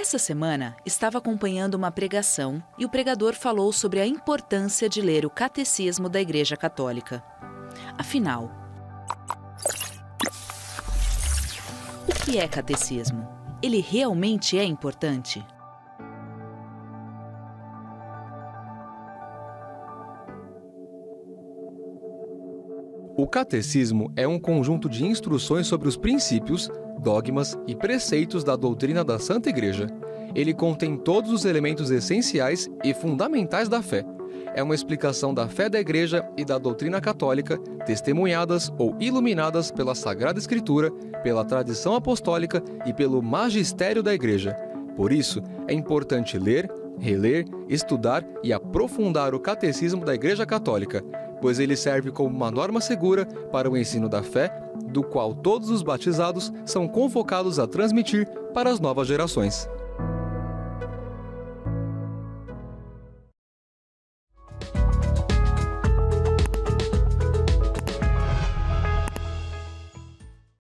Essa semana estava acompanhando uma pregação e o pregador falou sobre a importância de ler o Catecismo da Igreja Católica. Afinal, o que é catecismo? Ele realmente é importante? O catecismo é um conjunto de instruções sobre os princípios, dogmas e preceitos da doutrina da Santa Igreja. Ele contém todos os elementos essenciais e fundamentais da fé. É uma explicação da fé da Igreja e da doutrina católica, testemunhadas ou iluminadas pela Sagrada Escritura, pela tradição apostólica e pelo magistério da Igreja. Por isso, é importante ler, reler, estudar e aprofundar o catecismo da Igreja Católica pois ele serve como uma norma segura para o ensino da fé, do qual todos os batizados são convocados a transmitir para as novas gerações.